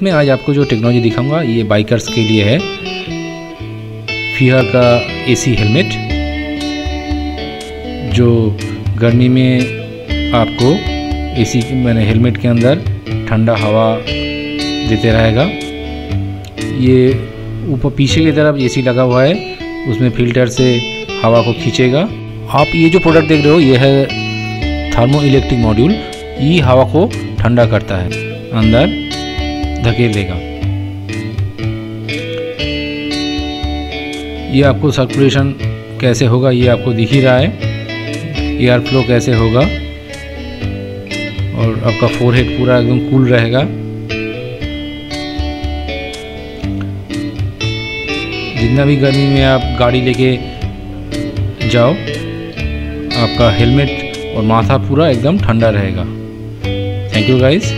Guys मैं आज आपको जो टेक्नोलॉजी दिखाऊँगा, ये बाइकर्स के लिए है। फियर का एसी हेलमेट जो गर्मी में आपको एसी मैंने हेलमेट के अंदर ठंडा हवा देते रहेगा। ये ऊपर पीछे की तरफ़ एसी लगा हुआ है, उसमें फ़िल्टर से हवा को खींचेगा। आप ये जो प्रोडक्ट देख रहे हो, ये है थर्मो इलेक्ट्रिक मॉड्यूल ये हवा को ठंडा करता है, अंदर। धकेल देगा ये आपको सर्कुलेशन कैसे होगा, ये आपको दिख ही रहा है। एयर फ्लो कैसे होगा। और आपका फोरहेड पूरा एकदम कूल रहेगा। जितना भी गर्मी में आप गाड़ी लेके जाओ, आपका हेलमेट और माथा पूरा एकदम ठंडा रहेगा। Thank you guys